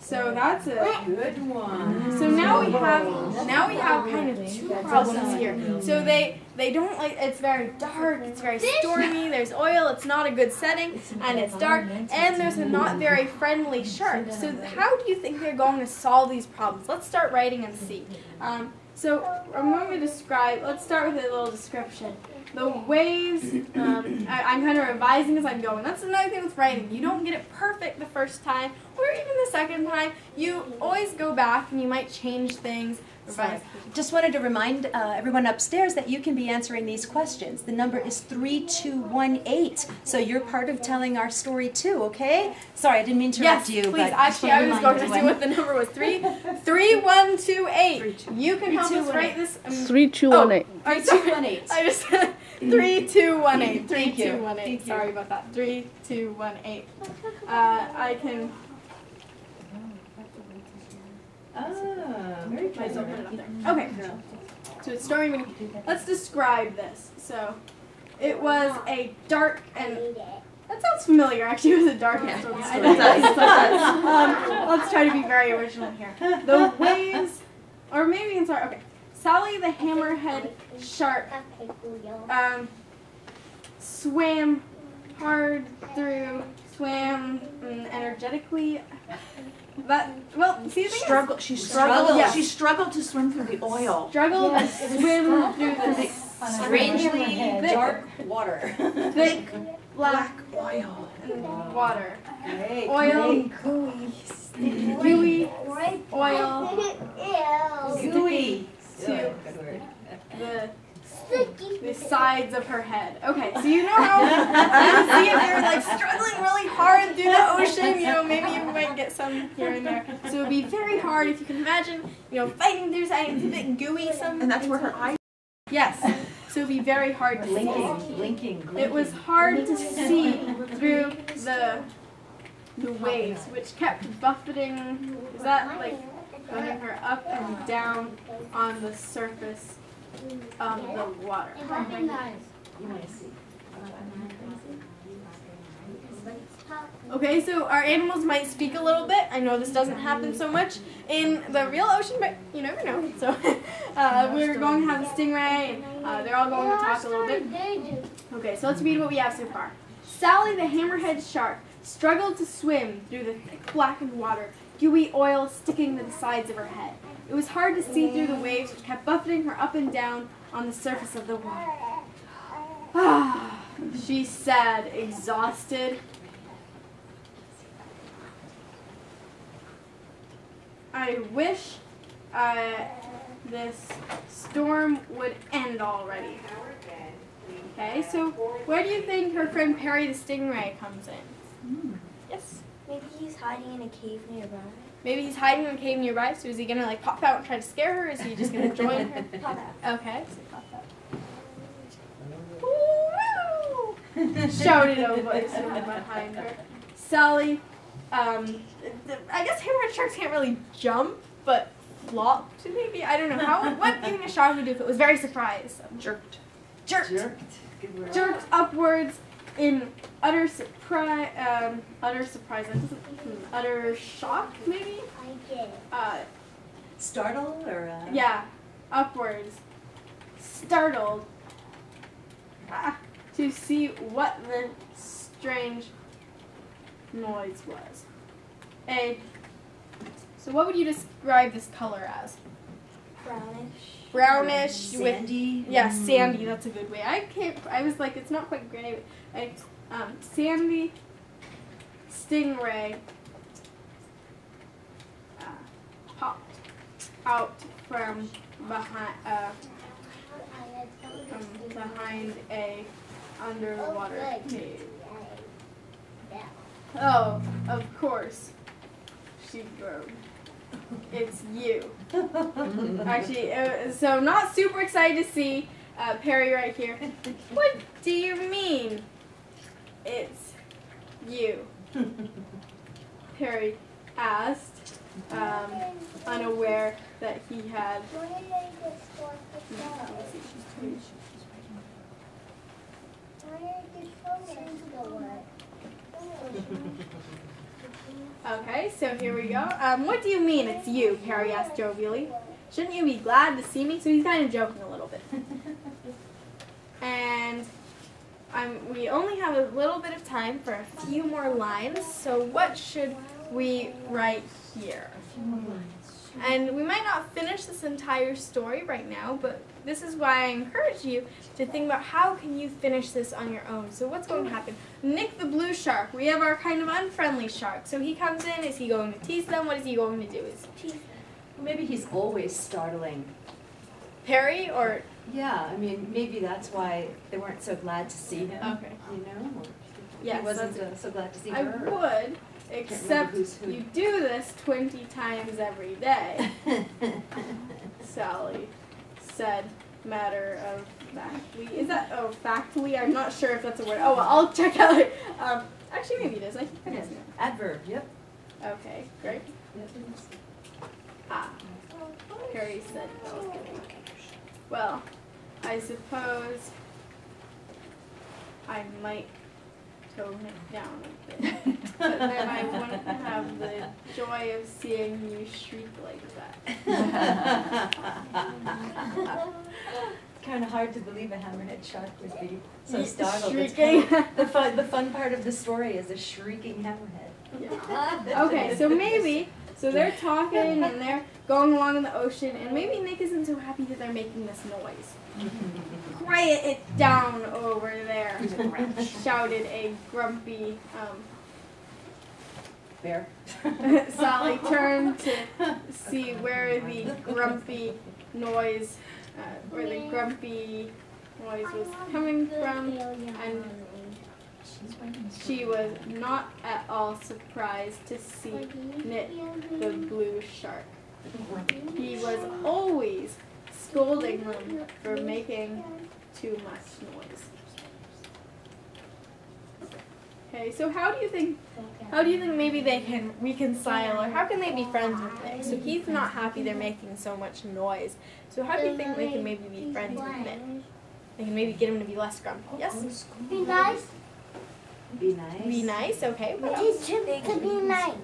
So that's a
Good one.
So now we have now we have kind of two problems here. So they they don't like it's very dark, it's very stormy, there's oil, it's not a good setting, and it's dark, and there's a not very friendly shark. So how do you think they're going to solve these problems? Let's start writing and see. Um, so I'm going to describe, let's start with a little description. The waves, um, I, I'm kind of revising as I'm going. That's another thing with writing. You don't get it perfect the first time, or even the second time. You always go back and you might change things. Revise.
Just wanted to remind uh, everyone upstairs that you can be answering these questions. The number is 3218. So you're part of telling our story too, okay? Sorry, I didn't mean to
Yes,
interrupt you.
please.
but
Actually, I was going to see what the number was. Three, three, one, two, eight. You can help us write this. Um,
Three, two,
oh,
one, eight.
I'm sorry. I just three, two, one, eight. Three,
Thank you.
two, one, eight.
Thank you.
Sorry about that. Three, two, one, eight. Uh, I can.
Ah, very
might as well put it up there. Okay. So it's story meaning. Let's describe this. So, it was a dark and that sounds familiar. Actually, it was a dark and stormy. I um, let's try to be very original here. The waves, or maybe can start. Okay, Sally the hammerhead shark um, swam hard through, swam mm, energetically. That well, see the thing
Struggle. She
Struggled.
struggled.
Yes.
She struggled to swim through the oil.
struggled to swim through the
Strangely
Thick.
dark water.
thick black
Oil.
water,
Great,
Oil.
great.
gooey oil
Ew.
Gooey.
to
Good word.
the
Sticky.
The sides of her head. Okay, so you know how you can see if you're like struggling really hard through the ocean, you know, maybe you might get some here and there. So it would be very hard if you can imagine, you know, fighting through something, it's a bit gooey some
And that's where her eyes.
Yes. So it would be very hard to see.
Blinking, blinking, blinking.
It was hard to see through the the waves, which kept buffeting is that like running her up and down on the surface of the water.
You want to see.
Okay, so our animals might speak a little bit. I know this doesn't happen so much in the real ocean, but you never know. So uh, we're going to have the stingray, and uh, they're all going to talk a little bit. Okay, so let's read what we have so far. Sally the hammerhead shark struggled to swim through the thick blackened water, gooey oil sticking to the sides of her head. It was hard to see through the waves which kept buffeting her up and down on the surface of the water. Ah, she said, exhausted. I wish uh, this storm would end already. Okay, so where do you think her friend Perry the Stingray comes in? Yes.
Maybe he's hiding in a cave nearby.
Maybe he's hiding in a cave nearby, so is he gonna like pop out and try to scare her? Is he just gonna join her? Pop out. Okay, so pop out. Woo! Shouted a voice from behind her. Sally, um, I guess hammerhead sharks can't really jump, but flopped maybe. I don't know how. What do you think a shark would do if it was very surprised?
Jerked.
Jerked.
Jerked.
Jerked upwards in utter surprise, um, utter surprise, that hmm, utter shock, maybe.
I get it.
Uh,
Startle or uh,
yeah, upwards, startled ah, to see what the strange noise was. A. So, what would you describe this color as?
Brownish.
Brownish with
sandy.
Yeah, sandy. That's a good way. I can't. I was like, it's not quite gray. I, um, sandy stingray uh, popped out from behind uh, from behind a underwater cave. Oh, of course, she groaned. It's you. Actually, uh, so not super excited to see uh, Perry right here. What do you mean? It's you. Perry asked, um, unaware that he had. Okay, so here we go. Um, what do you mean it's you? Perry asked jovially. Shouldn't you be glad to see me? So he's kind of joking a little bit. and I'm, we only have a little bit of time for a few more lines. So what should we write here? And we might not finish this entire story right now, but this is why I encourage you to think about how can you finish this on your own. So what's going to happen? Nick the blue shark, we have our kind of unfriendly shark. So he comes in, is he going to tease them? What is he going to do? Is
Maybe he's always startling.
Perry or
Yeah, I mean, maybe that's why they weren't so glad to see him.
Okay.
You know, or
Yes,
he wasn't uh, so glad to see
I
her.
would, except you do this 20 times every day. Sally said, matter of factly. Is that, oh, factly? I'm not sure if that's a word. Oh, well, I'll check out. Um, actually, maybe it is. I think it is.
Adverb. Yep.
Okay, great. Ah, Perry said balcony. Well, I suppose I might tone it down a bit. But then I wouldn't have the joy of seeing you shriek like that.
It's kind of hard to believe a hammerhead shark would be so startled.
Shrieking.
the fun, the fun part of the story is a shrieking hammerhead.
Yeah. Okay, so maybe, so they're talking and they're going along in the ocean, and maybe Nick isn't so happy that they're making this noise. Quiet it down over there, shouted a grumpy um,
Bear.
Sally turned to see where the grumpy noise, uh, where the grumpy noise was coming from, and she was not at all surprised to see Nick the blue shark. He was always scolding them for making too much noise. Okay, so how do you think how do you think maybe they can reconcile or how can they be friends with Nick? So he's not happy they're making so much noise. So how do you think they can maybe be friends with Nick? They can maybe get him to be less grumpy. Yes?
Be nice.
Be nice.
Be nice, okay. What else?
Teach him be nice.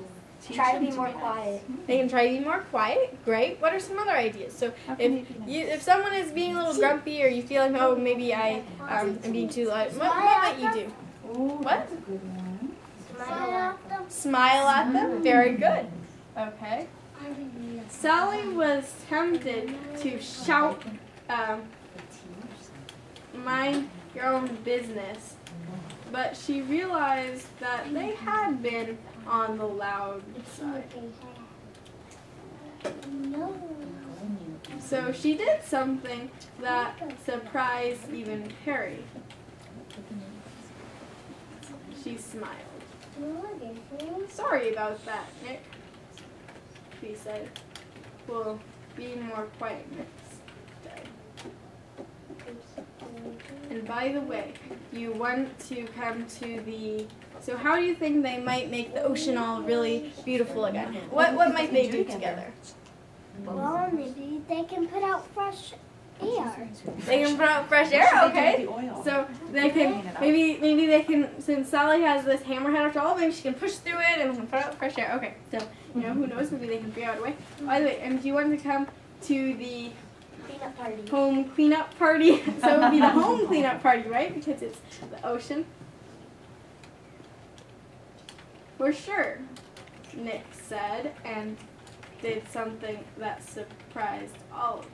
Try to be more quiet.
They can try to be more quiet. Great. What are some other ideas? So if you if someone is being a little grumpy or you feel like oh maybe I um, am being too loud, what, what might you do? What?
Smile at them.
Smile at them. Very good. Okay. Sally was tempted to shout, um, mind your own business, but she realized that they had been on the loud side. So she did something that surprised even Perry. She smiled. Sorry about that, Nick. She said. We'll be more quiet next day. And by the way, you want to come to the. So how do you think they might make the ocean all really beautiful again? What what might they do together?
Well, maybe they can put out fresh air.
They can put out fresh air, okay?
The oil.
So they can maybe maybe they can since Sally has this hammerhead after all, maybe she can push through it and can put out fresh air. Okay, so you know who knows? Maybe they can figure out a way. By the way, and do you want to come to the
Peanut party.
home cleanup party? so it would be the home cleanup party, right? Because it's the ocean. For sure, Nick said, and did something that surprised all of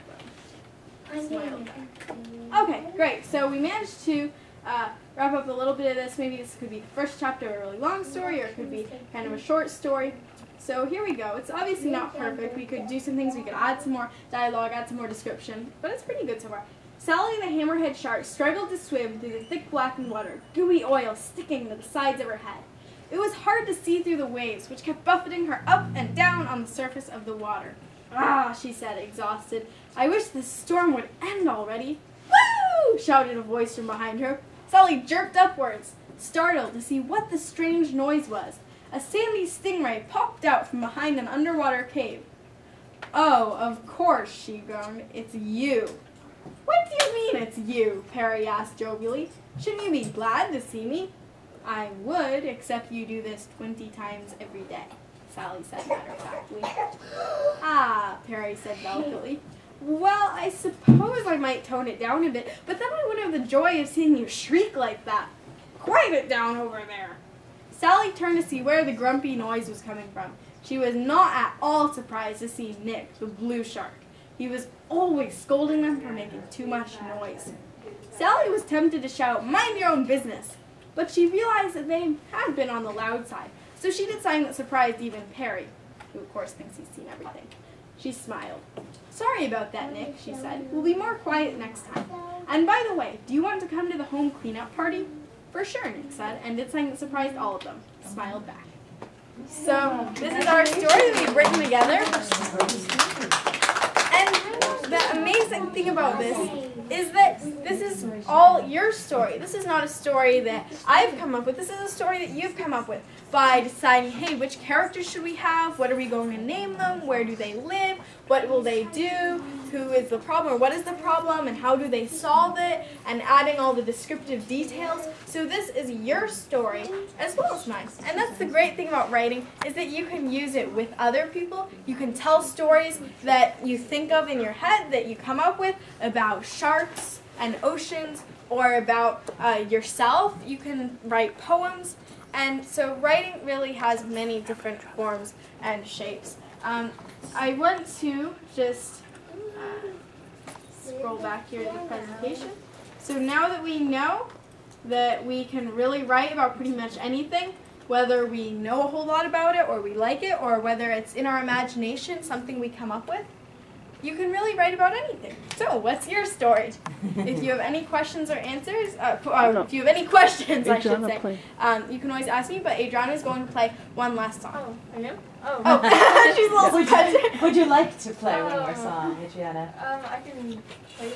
them. Smiled back. Okay, great. So we managed to uh, wrap up a little bit of this. Maybe this could be the first chapter of a really long story, or it could be kind of a short story. So here we go. It's obviously not perfect. We could do some things. We could add some more dialogue, add some more description, but it's pretty good so far. Sally the hammerhead shark struggled to swim through the thick blackened water, gooey oil sticking to the sides of her head. It was hard to see through the waves, which kept buffeting her up and down on the surface of the water. Ah, she said, exhausted. I wish this storm would end already. Woo! shouted a voice from behind her. Sally jerked upwards, startled to see what the strange noise was. A sandy stingray popped out from behind an underwater cave. Oh, of course, she groaned. It's you. What do you mean it's you? Perry asked jovially. Shouldn't you be glad to see me? I would, except you do this twenty times every day, Sally said matter of factly. Ah, Perry said delicately. Well, I suppose I might tone it down a bit, but then I wouldn't have the joy of seeing you shriek like that. Quiet it down over there. Sally turned to see where the grumpy noise was coming from. She was not at all surprised to see Nick, the blue shark. He was always scolding them for making too much noise. Sally was tempted to shout, Mind your own business! But she realized that they had been on the loud side, so she did something that surprised even Perry, who of course thinks he's seen everything. She smiled. Sorry about that, Nick, she said. We'll be more quiet next time. And by the way, do you want to come to the home cleanup party? For sure, Nick said, and did something that surprised all of them. Smiled back. So, this is our story that we've written together. And the amazing thing about this is that this is all your story. This is not a story that I've come up with. This is a story that you've come up with by deciding, hey, which characters should we have? What are we going to name them? Where do they live? What will they do? Who is the problem or what is the problem and how do they solve it? And adding all the descriptive details. So this is your story as well as mine. And that's the great thing about writing is that you can use it with other people. You can tell stories that you think of in your head that you come up with about sharks and oceans or about uh, yourself. You can write poems. And so writing really has many different forms and shapes. Um, I want to just uh, scroll back here to the presentation. So now that we know that we can really write about pretty much anything, whether we know a whole lot about it or we like it or whether it's in our imagination, something we come up with, you can really write about anything. So, what's your story? if you have any questions or answers, uh, p- uh, if you have any questions, I should say, um, you can always ask me. But Adrianna is going to play one last song.
Oh, I know? Oh.
Oh, she's a little
Would you, would you like to play one more
Oh.
song, Adrianna?
Um, I can play